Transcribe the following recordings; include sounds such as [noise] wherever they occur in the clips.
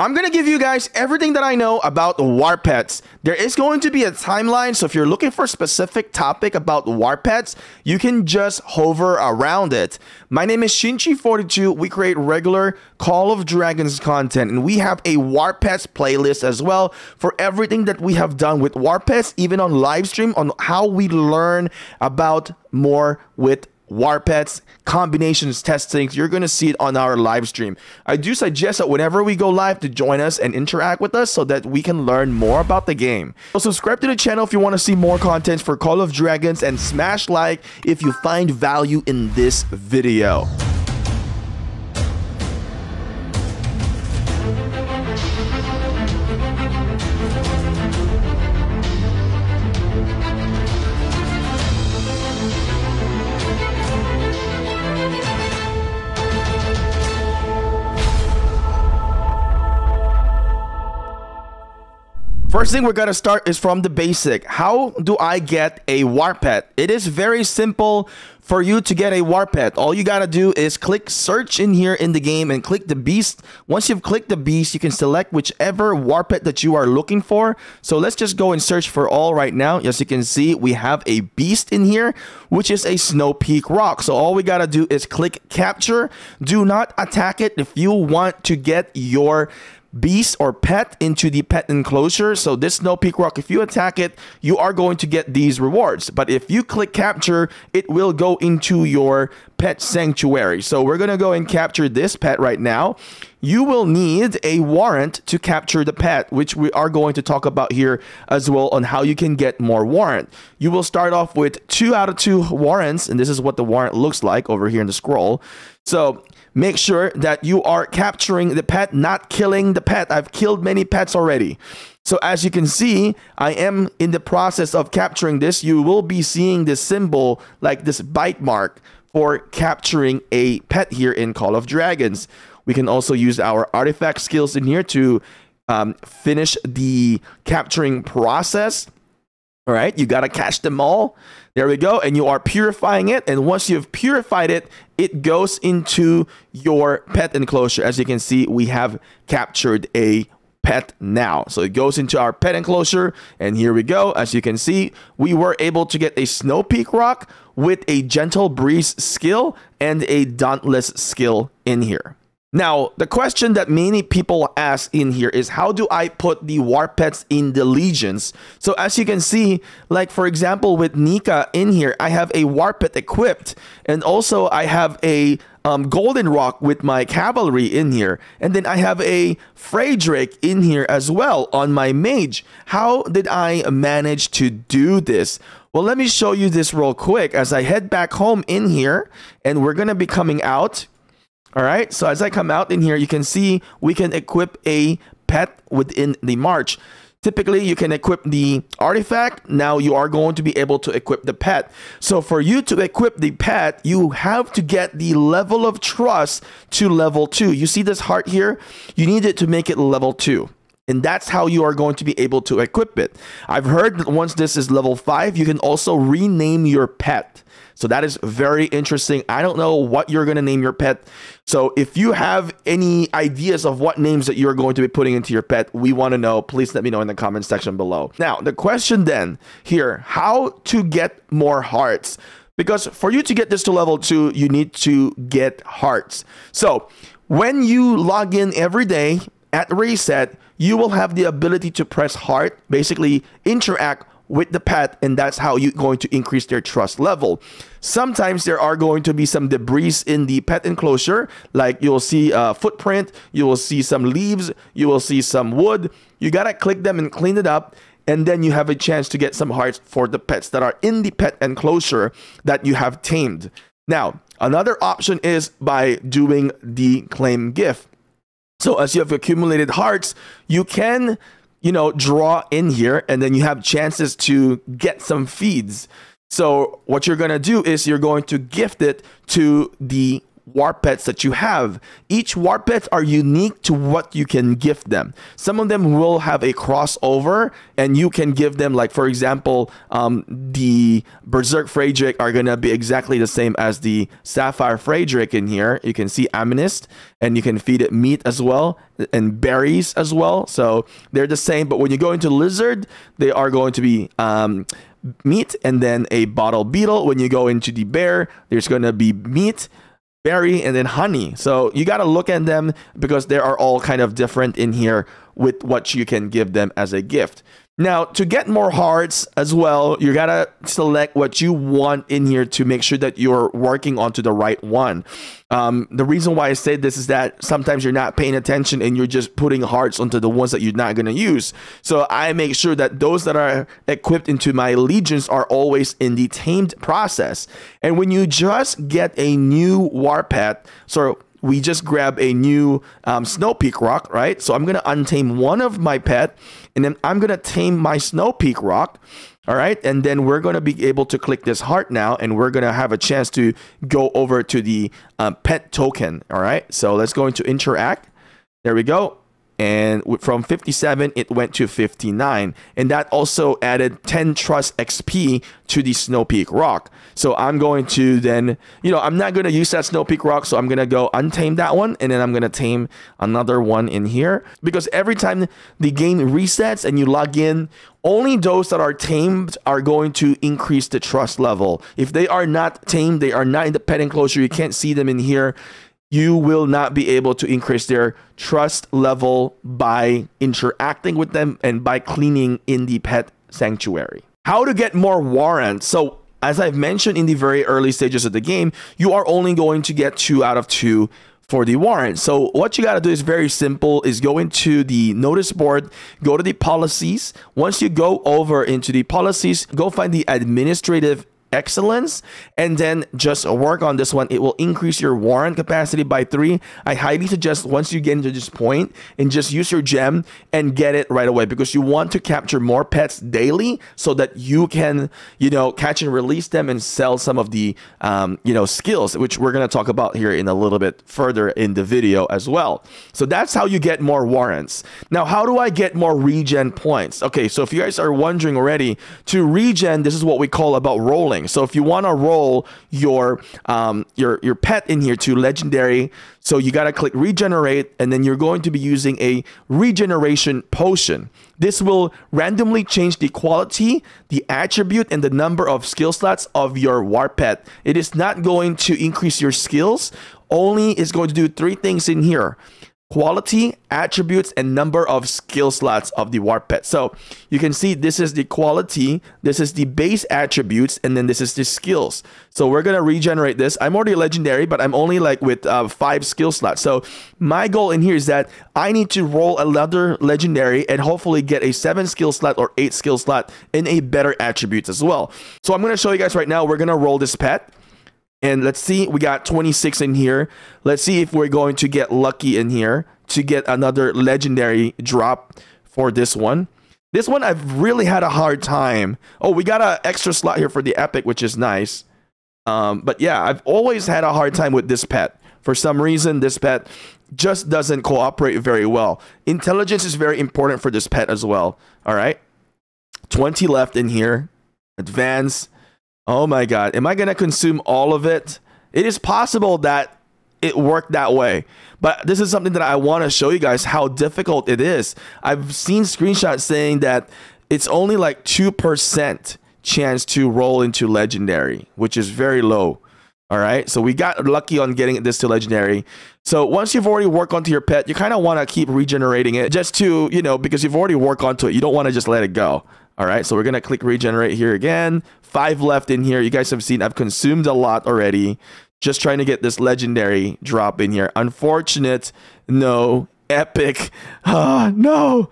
I'm going to give you guys everything that I know about war pets. There is going to be a timeline, so if you're looking for a specific topic about war pets, you can just hover around it. My name is Shinchi42. We create regular Call of Dragons content, and we have a war pets playlist as well for everything that we have done with war pets, even on live stream on how we learn about more with war pets, combinations testing. You're going to see it on our live stream. I do suggest that whenever we go live to join us and interact with us so that we can learn more about the game. So subscribe to the channel if you want to see more content for Call of Dragons and smash like if you find value in this video. First thing we're to start is from the basic. How do I get a war pet? It is very simple for you to get a war pet. All you got to do is click search in here in the game and click the beast. Once you've clicked the beast, you can select whichever war pet that you are looking for. So let's just go and search for all right now. As you can see, we have a beast in here, which is a snow peak rock. So all we got to do is click capture. Do not attack it if you want to get your beast or pet into the pet enclosure. So this Snow Peak Rock, if you attack it, you are going to get these rewards. But if you click capture, it will go into your pet sanctuary. So we're going to go and capture this pet right now. You will need a warrant to capture the pet, which we are going to talk about here as well on how you can get more warrant. You will start off with two out of two warrants, and this is what the warrant looks like over here in the scroll. So make sure that you are capturing the pet, not killing the pet. I've killed many pets already. So as you can see, I am in the process of capturing this. You will be seeing this symbol like this bite mark for capturing a pet here in Call of Dragons. We can also use our artifact skills in here to um, finish the capturing process. All right, you got to catch them all. There we go. And you are purifying it. And once you've purified it, it goes into your pet enclosure. As you can see, we have captured a pet now. So it goes into our pet enclosure. And here we go. As you can see, we were able to get a snow peak rock with a gentle breeze skill and a dauntless skill in here. Now, the question that many people ask in here is how do I put the war pets in the legions? So as you can see, like for example with Nika in here, I have a war pet equipped and also I have a um, Golden Rock with my cavalry in here. And then I have a Frederick in here as well on my mage. How did I manage to do this? Well, let me show you this real quick as I head back home in here and we're going to be coming out all right, so as I come out in here, you can see we can equip a pet within the march. Typically, you can equip the artifact. Now you are going to be able to equip the pet. So for you to equip the pet, you have to get the level of trust to level two. You see this heart here? You need it to make it level two. And that's how you are going to be able to equip it. I've heard that once this is level five, you can also rename your pet. So that is very interesting. I don't know what you're going to name your pet. So if you have any ideas of what names that you're going to be putting into your pet, we want to know. Please let me know in the comment section below. Now, the question then here, how to get more hearts? Because for you to get this to level two, you need to get hearts. So when you log in every day at reset, you will have the ability to press heart, basically interact with the pet and that's how you're going to increase their trust level. Sometimes there are going to be some debris in the pet enclosure like you'll see a footprint you will see some leaves you will see some wood. You gotta click them and clean it up and then you have a chance to get some hearts for the pets that are in the pet enclosure that you have tamed. Now another option is by doing the claim gift. So as you have accumulated hearts you can you know, draw in here and then you have chances to get some feeds. So what you're going to do is you're going to gift it to the war pets that you have. Each war pets are unique to what you can gift them. Some of them will have a crossover, and you can give them, like for example, um, the Berserk Freydrake are gonna be exactly the same as the Sapphire Freydrake in here. You can see Amethyst, and you can feed it meat as well and berries as well. So they're the same, but when you go into Lizard, they are going to be um, meat and then a bottle beetle. When you go into the bear, there's going to be meat berry and then honey. So you got to look at them because they are all kind of different in here with what you can give them as a gift now, to get more hearts as well, you gotta select what you want in here to make sure that you're working onto the right one. Um, the reason why I say this is that sometimes you're not paying attention and you're just putting hearts onto the ones that you're not gonna use. So I make sure that those that are equipped into my legions are always in the tamed process. And when you just get a new war pet, so we just grab a new um, Snow Peak rock, right? So I'm gonna untame one of my pet, and then I'm gonna tame my Snow Peak rock. All right, and then we're gonna be able to click this heart now, and we're gonna have a chance to go over to the um, pet token. All right, so let's go into interact. There we go and from 57 it went to 59 and that also added 10 trust xp to the snow peak rock. So i'm going to then you know i'm not going to use that snow peak rock so i'm going to go untame that one and then i'm going to tame another one in here. Because every time the game resets and you log in only those that are tamed are going to increase the trust level. If they are not tamed they are not in the pet enclosure you can't see them in here you will not be able to increase their trust level by interacting with them and by cleaning in the pet sanctuary. How to get more warrants. So, as I've mentioned in the very early stages of the game, you are only going to get two out of two for the warrant. So what you got to do is very simple is go into the notice board, go to the policies. Once you go over into the policies, go find the administrative excellence and then just work on this one. It will increase your warrant capacity by three. I highly suggest once you get into this point and just use your gem and get it right away because you want to capture more pets daily so that you can you know catch and release them and sell some of the um, you know skills which we're going to talk about here in a little bit further in the video as well. So that's how you get more warrants. Now how do i get more regen points? Okay so if you guys are wondering already to regen this is what we call about rolling so if you want to roll your um, your your pet in here to legendary, so you got to click regenerate, and then you're going to be using a regeneration potion. This will randomly change the quality, the attribute, and the number of skill slots of your war pet. It is not going to increase your skills. Only is going to do three things in here quality, attributes, and number of skill slots of the war pet. So you can see this is the quality, this is the base attributes, and then this is the skills. So we're gonna regenerate this. I'm already legendary, but I'm only like with uh, five skill slots. So my goal in here is that I need to roll another legendary and hopefully get a seven skill slot or eight skill slot in a better attributes as well. So I'm gonna show you guys right now, we're gonna roll this pet. And let's see, we got 26 in here. Let's see if we're going to get lucky in here to get another legendary drop for this one. This one I've really had a hard time. Oh, we got an extra slot here for the epic, which is nice. Um, but yeah, I've always had a hard time with this pet. For some reason, this pet just doesn't cooperate very well. Intelligence is very important for this pet as well. All right. 20 left in here. Advance. Oh my god, am I gonna consume all of it? It is possible that it worked that way. But this is something that I want to show you guys how difficult it is. I've seen screenshots saying that it's only like 2% chance to roll into legendary, which is very low. All right. So we got lucky on getting this to legendary. So once you've already worked onto your pet, you kind of want to keep regenerating it just to, you know, because you've already worked onto it. You don't want to just let it go. All right, so we're gonna click regenerate here again. Five left in here. You guys have seen I've consumed a lot already. Just trying to get this legendary drop in here. Unfortunate, no. Epic, [laughs] ah, no.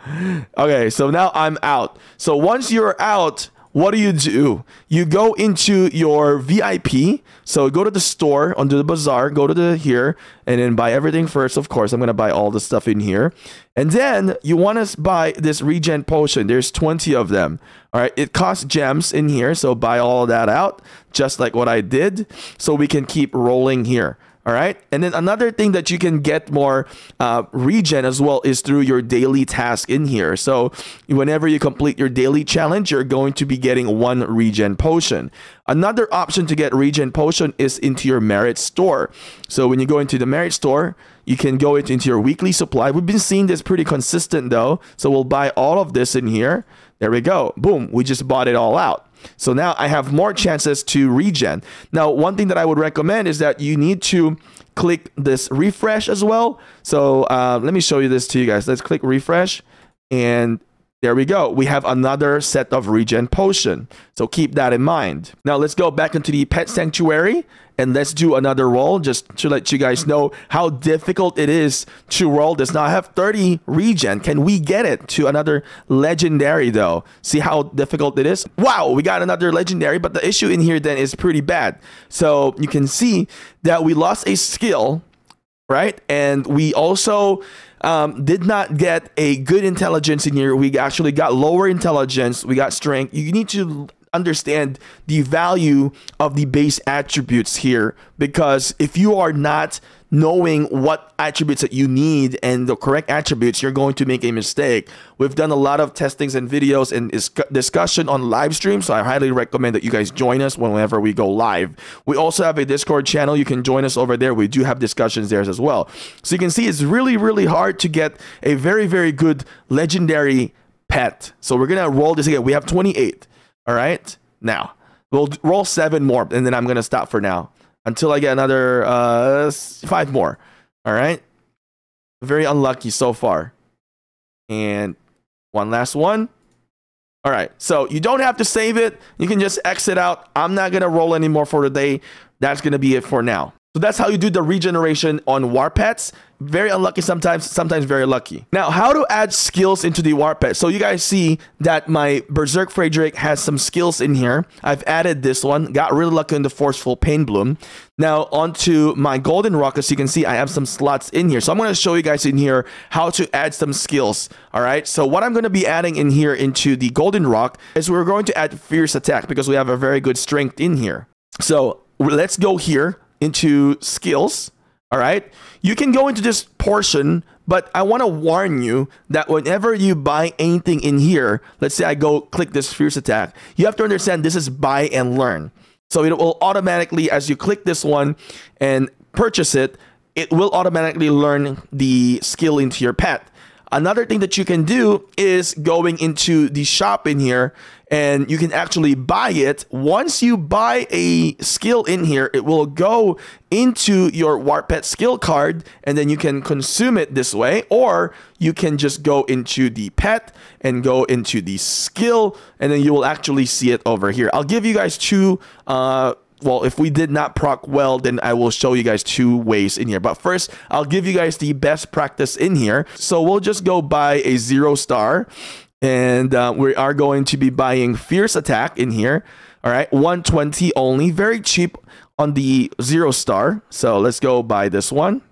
Okay, so now I'm out. So once you're out, what do you do? You go into your VIP. So go to the store, onto the bazaar, go to the here, and then buy everything first. Of course, I'm gonna buy all the stuff in here. And then you want to buy this regen potion. There's 20 of them. All right, it costs gems in here, so buy all that out, just like what I did, so we can keep rolling here. All right. And then another thing that you can get more uh, regen as well is through your daily task in here. So whenever you complete your daily challenge, you're going to be getting one regen potion. Another option to get regen potion is into your merit store. So when you go into the merit store, you can go into your weekly supply. We've been seeing this pretty consistent though. So we'll buy all of this in here. There we go. Boom. We just bought it all out. So now I have more chances to regen. Now, one thing that I would recommend is that you need to click this refresh as well. So uh, let me show you this to you guys. Let's click refresh and there we go. We have another set of regen potion. So keep that in mind. Now let's go back into the pet sanctuary and let's do another roll just to let you guys know how difficult it is to roll this. Now I have 30 regen. Can we get it to another legendary though? See how difficult it is? Wow, we got another legendary, but the issue in here then is pretty bad. So you can see that we lost a skill, right? And we also um, did not get a good intelligence in here. We actually got lower intelligence. We got strength. You need to understand the value of the base attributes here because if you are not knowing what attributes that you need and the correct attributes, you're going to make a mistake. We've done a lot of testings and videos and discussion on live stream, so I highly recommend that you guys join us whenever we go live. We also have a Discord channel. You can join us over there. We do have discussions there as well. So you can see it's really, really hard to get a very, very good legendary pet. So we're going to roll this again. We have 28. All right. Now we'll roll seven more, and then I'm gonna stop for now until I get another uh five more. All right. Very unlucky so far. And one last one. All right. So you don't have to save it. You can just exit out. I'm not gonna roll anymore for today. That's gonna be it for now. So that's how you do the regeneration on war pets. Very unlucky sometimes, sometimes very lucky. Now, how to add skills into the war pet. So you guys see that my Berserk Frederick has some skills in here. I've added this one, got really lucky in the Forceful Pain Bloom. Now onto my Golden Rock, as you can see, I have some slots in here. So I'm going to show you guys in here how to add some skills. All right. So what I'm going to be adding in here into the Golden Rock is we're going to add Fierce Attack because we have a very good strength in here. So let's go here into skills. All right. You can go into this portion, but I want to warn you that whenever you buy anything in here, let's say I go click this fierce attack, you have to understand this is buy and learn. So it will automatically, as you click this one and purchase it, it will automatically learn the skill into your pet. Another thing that you can do is going into the shop in here and you can actually buy it. Once you buy a skill in here, it will go into your Warpet skill card and then you can consume it this way or you can just go into the pet and go into the skill and then you will actually see it over here. I'll give you guys two uh, well, if we did not proc well, then I will show you guys two ways in here. But first, I'll give you guys the best practice in here. So we'll just go buy a zero star. And uh, we are going to be buying Fierce Attack in here. All right, 120 only. Very cheap on the zero star. So let's go buy this one.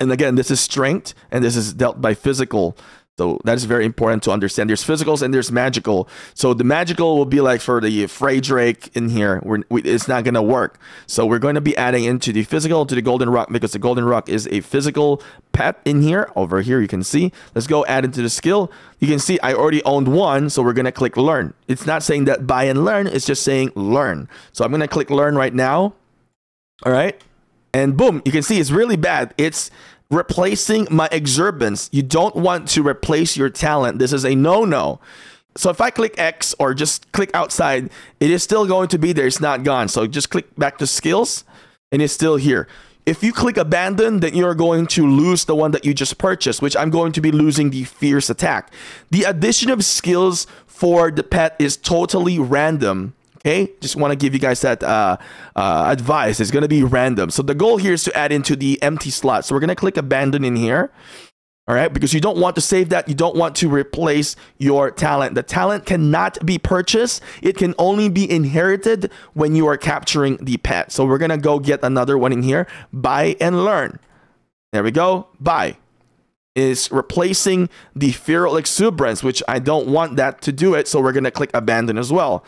And again, this is strength, and this is dealt by physical. So that is very important to understand. There's physicals and there's magical. So the magical will be like for the Freydrake in here. We're, we, it's not going to work. So we're going to be adding into the physical to the Golden Rock because the Golden Rock is a physical pet in here. Over here, you can see. Let's go add into the skill. You can see I already owned one. So we're going to click learn. It's not saying that buy and learn. It's just saying learn. So I'm going to click learn right now. All right. And boom, you can see it's really bad. It's replacing my exuberance. You don't want to replace your talent. This is a no-no. So if I click X or just click outside, it is still going to be there. It's not gone. So just click back to skills and it's still here. If you click abandon, then you're going to lose the one that you just purchased, which I'm going to be losing the fierce attack. The addition of skills for the pet is totally random. Okay, just want to give you guys that uh, uh, advice. It's going to be random. So the goal here is to add into the empty slot. So we're going to click abandon in here. All right, because you don't want to save that. You don't want to replace your talent. The talent cannot be purchased. It can only be inherited when you are capturing the pet. So we're going to go get another one in here. Buy and learn. There we go. Buy is replacing the feral exuberance, which I don't want that to do it. So we're going to click abandon as well.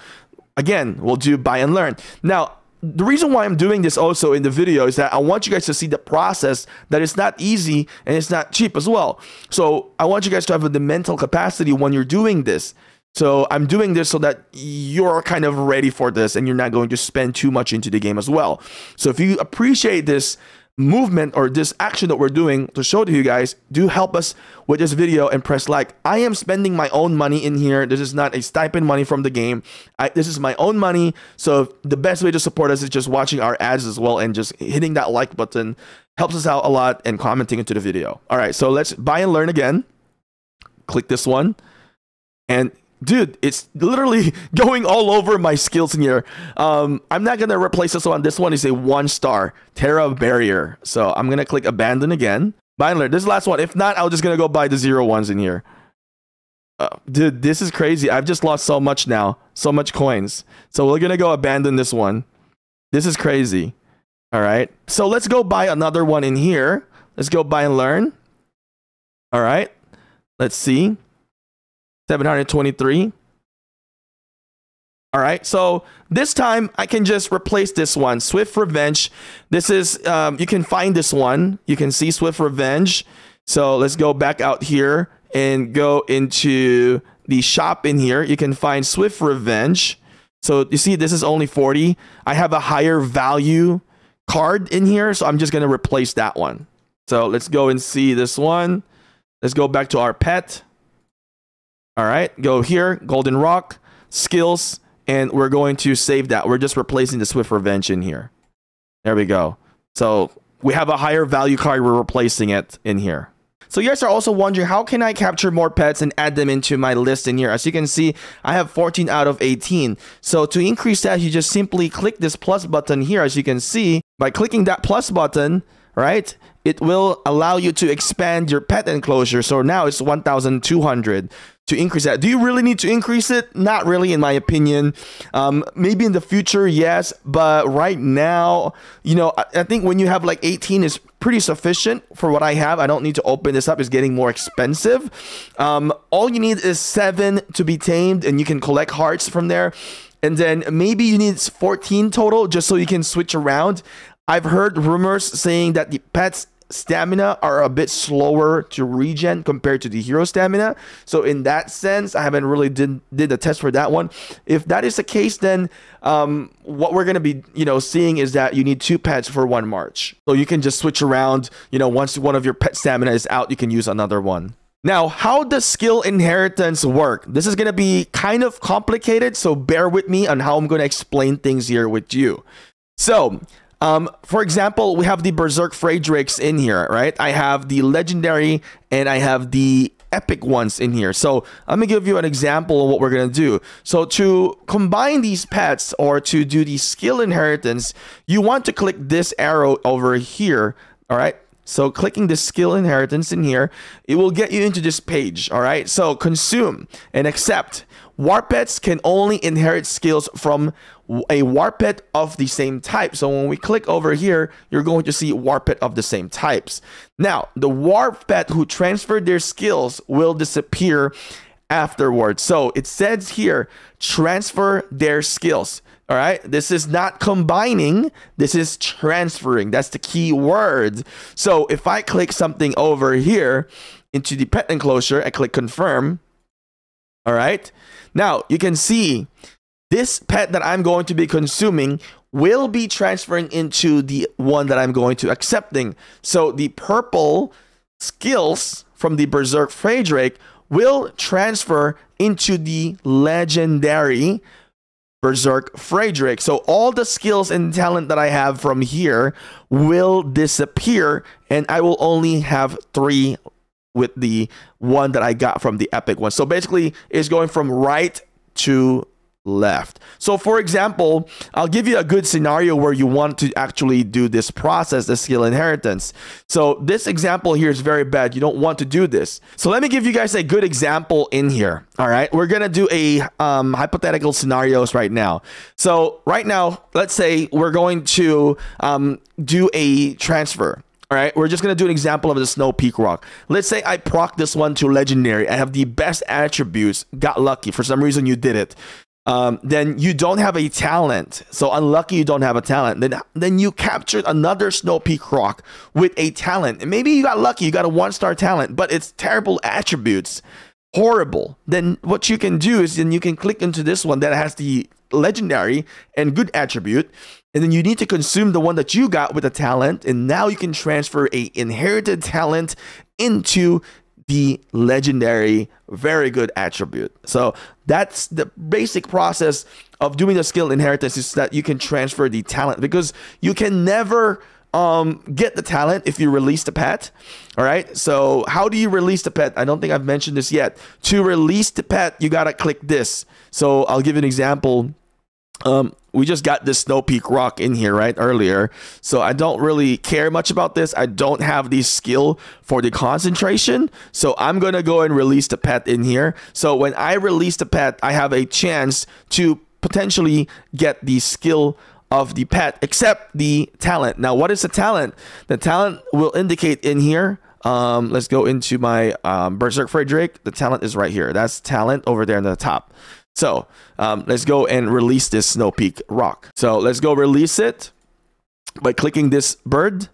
Again, we'll do buy and learn. Now, the reason why I'm doing this also in the video is that I want you guys to see the process that it's not easy and it's not cheap as well. So I want you guys to have the mental capacity when you're doing this. So I'm doing this so that you're kind of ready for this and you're not going to spend too much into the game as well. So if you appreciate this movement or this action that we're doing to show to you guys, do help us with this video and press like. I am spending my own money in here. This is not a stipend money from the game. I, this is my own money. So the best way to support us is just watching our ads as well and just hitting that like button helps us out a lot and commenting into the video. All right, so let's buy and learn again. Click this one. And dude, it's literally [laughs] going all over my skills in here. Um, I'm not gonna replace this one. This one is a one star Terra Barrier. So I'm gonna click abandon again. Learn. This last one. If not, I'm just gonna go buy the zero ones in here. Uh, dude, this is crazy. I've just lost so much now, so much coins. So we're gonna go abandon this one. This is crazy. All right. So let's go buy another one in here. Let's go buy and learn. All right. Let's see. 723. All right, so this time I can just replace this one, Swift Revenge. This is, um, you can find this one. You can see Swift Revenge. So let's go back out here and go into the shop in here. You can find Swift Revenge. So you see, this is only 40. I have a higher value card in here, so I'm just going to replace that one. So let's go and see this one. Let's go back to our pet. All right, go here, Golden Rock, skills, and we're going to save that. We're just replacing the Swift Revenge in here. There we go. So we have a higher value card. We're replacing it in here. So you guys are also wondering how can I capture more pets and add them into my list in here. As you can see, I have 14 out of 18. So to increase that, you just simply click this plus button here. As you can see, by clicking that plus button, right, it will allow you to expand your pet enclosure. So now it's 1,200 to increase that. Do you really need to increase it? Not really, in my opinion. Um, maybe in the future, yes, but right now, you know, I, I, think when you have like 18 is pretty sufficient for what I have. I don't need to open this up. It's getting more expensive. Um, all you need is seven to be tamed, and you can collect hearts from there. And then maybe you need 14 total just so you can switch around. I've heard rumors saying that the pets stamina are a bit slower to regen compared to the hero stamina. So in that sense, I haven't really did did the test for that one. If that is the case, then um, what we're gonna be you know seeing is that you need two pets for one march. So you can just switch around. You know, once one of your pet stamina is out, you can use another one. Now, how does skill inheritance work? This is going to be kind of complicated, so bear with me on how I'm going to explain things here with you. So, um, for example, we have the Berserk Freydrakes in here, right? I have the legendary and I have the epic ones in here. So let me give you an example of what we're going to do. So to combine these pets or to do the skill inheritance, you want to click this arrow over here, all right? So clicking the skill inheritance in here, it will get you into this page, all right? So consume and accept. Warpets can only inherit skills from a Warpet of the same type. So when we click over here, you're going to see Warpet of the same types. Now, the Warpet who transferred their skills will disappear afterwards. So it says here, transfer their skills. All right. This is not combining. This is transferring. That's the key word. So if I click something over here into the pet enclosure, I click confirm. All right. Now you can see this pet that I'm going to be consuming will be transferring into the one that I'm going to accepting. So the purple skills from the Berserk Freydrake will transfer into the legendary Berserk Freydrake. So all the skills and talent that I have from here will disappear and I will only have three with the one that I got from the epic one. So basically it's going from right to left. So for example, I'll give you a good scenario where you want to actually do this process, the skill inheritance. So this example here is very bad. You don't want to do this. So let me give you guys a good example in here. All right, we're gonna do a um, hypothetical scenarios right now. So right now, let's say we're going to um, do a transfer. All right, we're just gonna do an example of the Snow Peak Rock. Let's say I proc this one to Legendary. I have the best attributes. Got lucky. For some reason, you did it. um, then you don't have a talent. So unlucky you don't have a talent. Then then you captured another Snow Peak rock with a talent. And maybe you got lucky, you got a one star talent, but it's terrible attributes. Horrible. Then what you can do is then you can click into this one that has the legendary and good attribute and then you need to consume the one that you got with the talent and now you can transfer a inherited talent into the legendary very good attribute so that's the basic process of doing the skill inheritance is that you can transfer the talent because you can never um, get the talent if you release the pet. All right. So how do you release the pet? I don't think I've mentioned this yet. To release the pet, you gotta click this. So I'll give you an example. Um, we just got this Snow Peak rock in here right earlier, so I don't really care much about this. I don't have the skill for the concentration, so I'm gonna go and release the pet in here. So when I release the pet, I have a chance to potentially get the skill of the pet, except the talent. Now, what is the talent? The talent will indicate in here. Um, let's go into my um, Berserk Frederick. The talent is right here. That's talent over there in the top. So um, let's go and release this Snow Peak rock. So let's go release it by clicking this bird.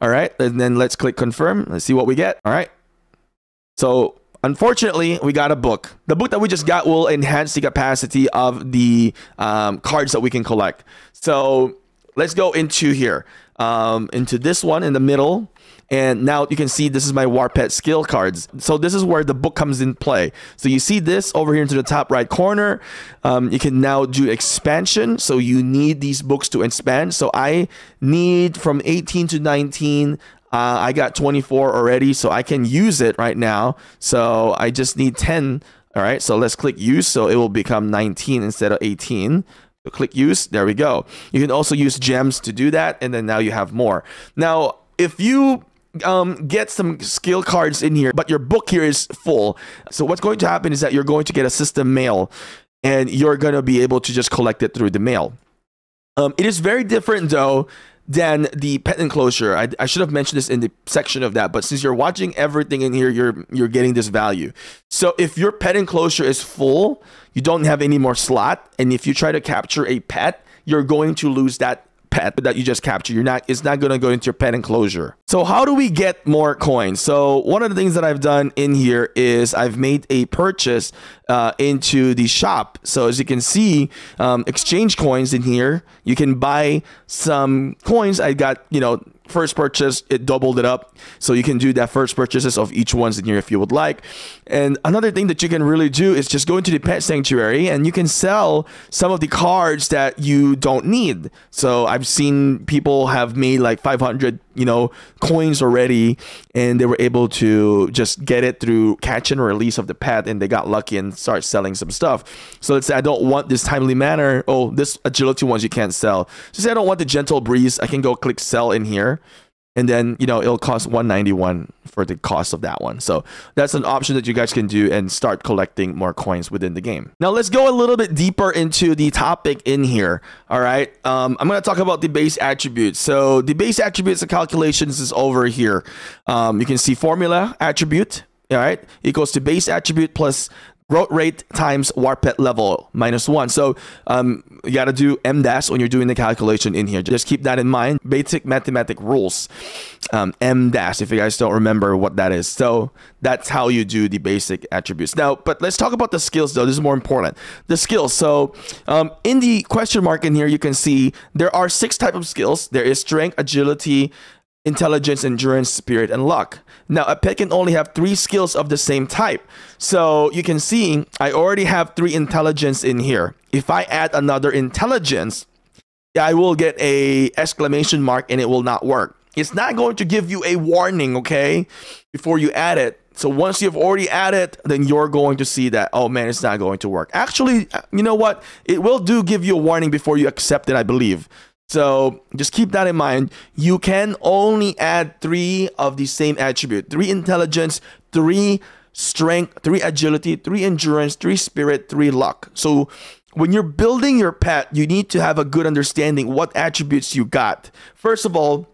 All right, and then let's click confirm. Let's see what we get. All right. So Unfortunately, we got a book. The book that we just got will enhance the capacity of the um, cards that we can collect. So let's go into here, um, into this one in the middle. And now you can see this is my Warpet skill cards. So this is where the book comes in play. So you see this over here into the top right corner. Um, you can now do expansion. So you need these books to expand. So I need from 18 to 19 uh, I got 24 already, so I can use it right now. So I just need 10. All right, so let's click use. So it will become 19 instead of 18. Click use. There we go. You can also use gems to do that, and then now you have more. Now, if you um, get some skill cards in here, but your book here is full. So what's going to happen is that you're going to get a system mail, and you're going to be able to just collect it through the mail. Um, it is very different though than the pet enclosure. I, I should have mentioned this in the section of that, but since you're watching everything in here, you're you're getting this value. So if your pet enclosure is full, you don't have any more slot, and if you try to capture a pet, you're going to lose that pet that you just captured. You're not it's not going to go into your pet enclosure. So how do we get more coins? So one of the things that I've done in here is I've made a purchase uh, into the shop. So as you can see, um, exchange coins in here. You can buy some coins. I got you know first purchase, it doubled it up. So you can do that first purchases of each ones in here if you would like. And another thing that you can really do is just go into the pet sanctuary and you can sell some of the cards that you don't need. So I've seen people have made like 500 you know coins already and they were able to just get it through catch and release of the pet and they got lucky and start selling some stuff. So let's say i don't want this timely manner. Oh this agility ones you can't sell. So say i don't want the gentle breeze i can go click sell in here and then you know it'll cost 191 for the cost of that one. So that's an option that you guys can do and start collecting more coins within the game. Now let's go a little bit deeper into the topic in here all right? Um, i'm going to talk about the base attributes. So the base attributes and calculations is over here. Um, you can see formula attribute all right equals to base attribute plus growth rate times warpet level minus one. So um, you got to do PEMDAS when you're doing the calculation in here. Just keep that in mind. Basic mathematic rules. Um, PEMDAS, if you guys don't remember what that is. So that's how you do the basic attributes. Now, but let's talk about the skills though. This is more important. The skills. So um, in the question mark in here, you can see there are six type of skills. There is strength, agility, intelligence, endurance, spirit, and luck. Now, a pet can only have three skills of the same type. So you can see I already have three intelligence in here. If I add another intelligence, I will get a exclamation mark and it will not work. It's not going to give you a warning, okay, before you add it. So once you've already added, then you're going to see that, oh man, it's not going to work. Actually, you know what? It will do give you a warning before you accept it, I believe. So just keep that in mind. You can only add three of the same attribute three intelligence, three strength, three agility, three endurance, three spirit, three luck. So when you're building your pet, you need to have a good understanding what attributes you got. First of all,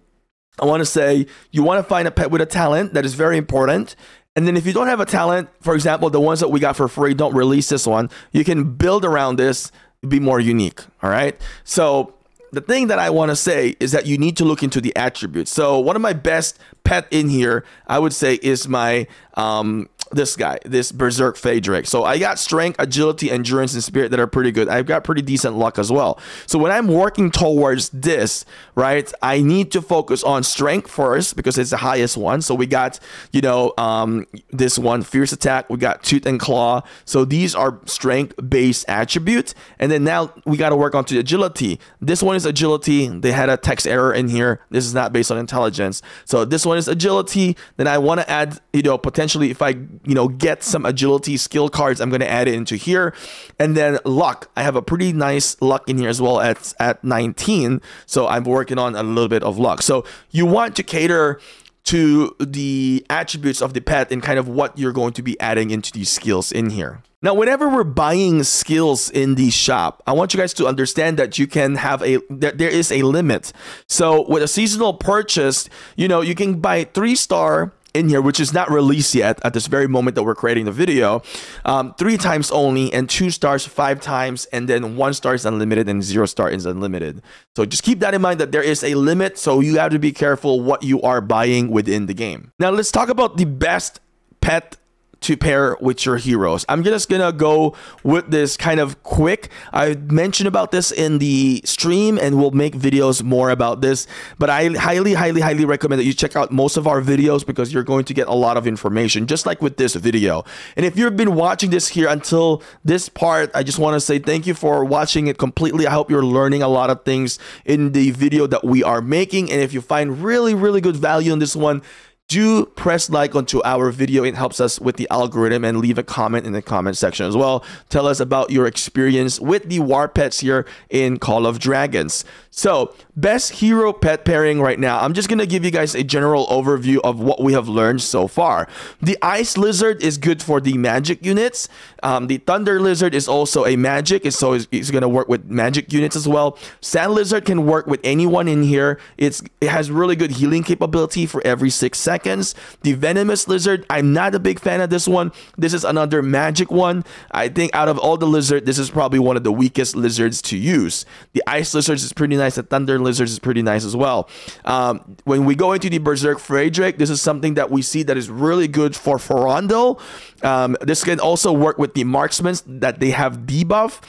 I want to say you want to find a pet with a talent that is very important. And then if you don't have a talent, for example, the ones that we got for free, don't release this one. You can build around this be more unique. All right. So the thing that I want to say is that you need to look into the attributes. So one of my best pet in here, I would say, is my um, this guy, this Berserk Frederick. So I got strength, agility, endurance, and spirit that are pretty good. I've got pretty decent luck as well. So when I'm working towards this, right, I need to focus on strength first because it's the highest one. So we got, you know, um, this one, fierce attack. We got tooth and claw. So these are strength-based attributes. And then now we got to work on to agility. This one is agility. They had a text error in here. This is not based on intelligence. So this one is agility. Then I want to add, you know, potentially if I you know, get some agility skill cards. I'm going to add it into here. And then luck. I have a pretty nice luck in here as well at, at 19. So I'm working on a little bit of luck. So you want to cater to the attributes of the pet and kind of what you're going to be adding into these skills in here. Now, whenever we're buying skills in the shop, I want you guys to understand that you can have a that there is a limit. So with a seasonal purchase, you know, you can buy three star in here, which is not released yet at this very moment that we're creating the video, um, three times only, and two stars five times, and then one star is unlimited and zero star is unlimited. So just keep that in mind that there is a limit, so you have to be careful what you are buying within the game. Now let's talk about the best pet to pair with your heroes. I'm just gonna go with this kind of quick. I mentioned about this in the stream and we'll make videos more about this, but I highly, highly, highly recommend that you check out most of our videos because you're going to get a lot of information, just like with this video. And if you've been watching this here until this part, I just wanna say thank you for watching it completely. I hope you're learning a lot of things in the video that we are making. And if you find really, really good value in this one, do press like onto our video. It helps us with the algorithm and leave a comment in the comment section as well. Tell us about your experience with the war pets here in Call of Dragons. So, best hero pet pairing right now. I'm just going to give you guys a general overview of what we have learned so far. The Ice Lizard is good for the magic units. Um, the Thunder Lizard is also a magic, so it's, it's going to work with magic units as well. Sand Lizard can work with anyone in here. It's It has really good healing capability for every six seconds. The Venomous Lizard, I'm not a big fan of this one. This is another magic one. I think out of all the lizard, this is probably one of the weakest lizards to use. The Ice Lizard is pretty nice nice. The Thunder Lizards is pretty nice as well. Um, when we go into the Berserk Frederick, this is something that we see that is really good for Forondil. Um, this can also work with the marksmen that they have debuff.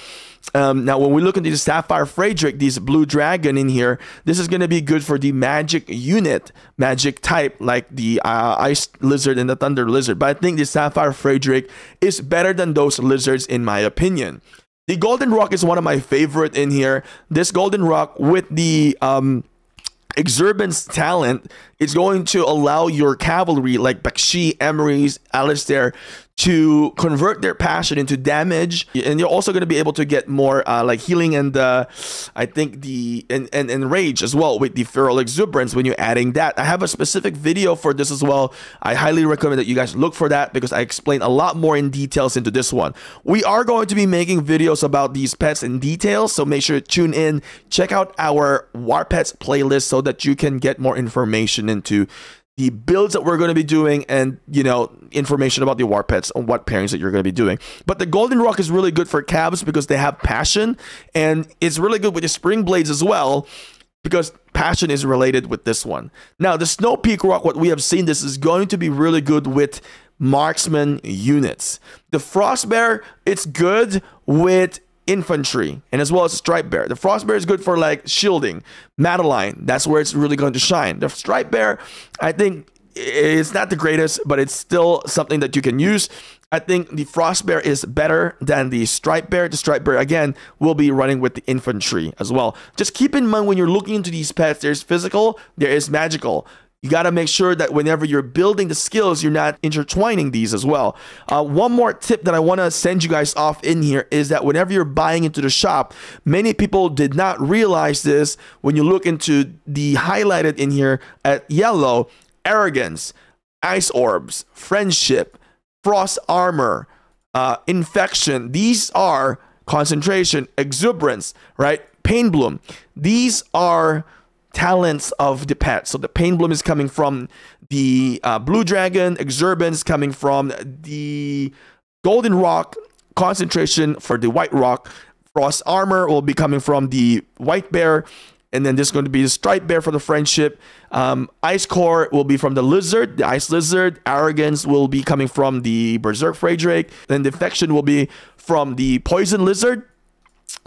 Um, now, when we look into the Sapphire Frederick, this blue dragon in here, this is going to be good for the magic unit, magic type, like the uh, Ice Lizard and the Thunder Lizard. But I think the Sapphire Frederick is better than those lizards, in my opinion. The golden rock is one of my favorite in here. This golden rock with the um, exuberance talent is going to allow your cavalry like Bakshi, Emrys, Alistair to convert their passion into damage. And you're also going to be able to get more uh, like healing and uh, i think the and, and, and rage as well with the feral exuberance when you're adding that. I have a specific video for this as well. I highly recommend that you guys look for that because i explain a lot more in details into this one. We are going to be making videos about these pets in detail so make sure to tune in. Check out our war pets playlist so that you can get more information into the builds that we're going to be doing and you know information about the war pets and what pairings that you're going to be doing. But the golden rock is really good for cabs because they have passion and it's really good with the spring blades as well because passion is related with this one. Now the snow peak rock what we have seen this is going to be really good with marksman units. The frost bear it's good with infantry and as well as stripe bear. The frost bear is good for like shielding. Madeline that's where it's really going to shine. The stripe bear i think it's not the greatest but it's still something that you can use. I think the frost bear is better than the stripe bear. The stripe bear again will be running with the infantry as well. Just keep in mind when you're looking into these pets there's physical there is magical you got to make sure that whenever you're building the skills, you're not intertwining these as well. Uh, one more tip that I want to send you guys off in here is that whenever you're buying into the shop, many people did not realize this when you look into the highlighted in here at yellow arrogance, ice orbs, friendship, frost armor, uh, infection. These are concentration, exuberance, right? Pain bloom. These are talents of the pet. So the pain bloom is coming from the uh, blue dragon, exuberance coming from the golden rock, concentration for the white rock, Frost armor will be coming from the white bear. And then there's going to be the stripe bear for the friendship. Um, ice core will be from the lizard, the ice lizard. Arrogance will be coming from the berserk Freydrake. Then defection will be from the poison lizard.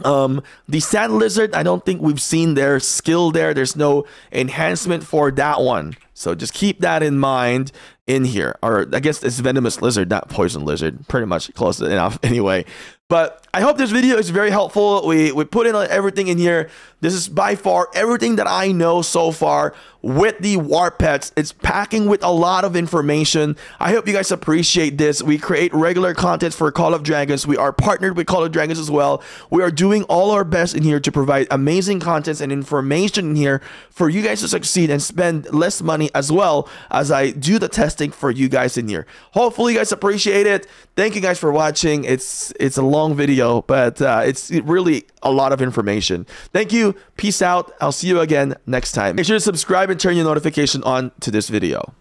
Um, the sand lizard, I don't think we've seen their skill there. There's no enhancement for that one. So just keep that in mind in here. Or I guess it's venomous lizard, not poison lizard. Pretty much close enough [laughs] anyway. But I hope this video is very helpful. We, we put in everything in here. This is by far everything that I know so far with the war pets. It's packing with a lot of information. I hope you guys appreciate this. We create regular content for Call of Dragons. We are partnered with Call of Dragons as well. We are doing all our best in here to provide amazing contents and information in here for you guys to succeed and spend less money as well as I do the testing for you guys in here. Hopefully you guys appreciate it. Thank you guys for watching. It's it's a long video, but uh, it's really a lot of information. Thank you. Peace out. I'll see you again next time. Make sure to subscribe and turn your notification on to this video.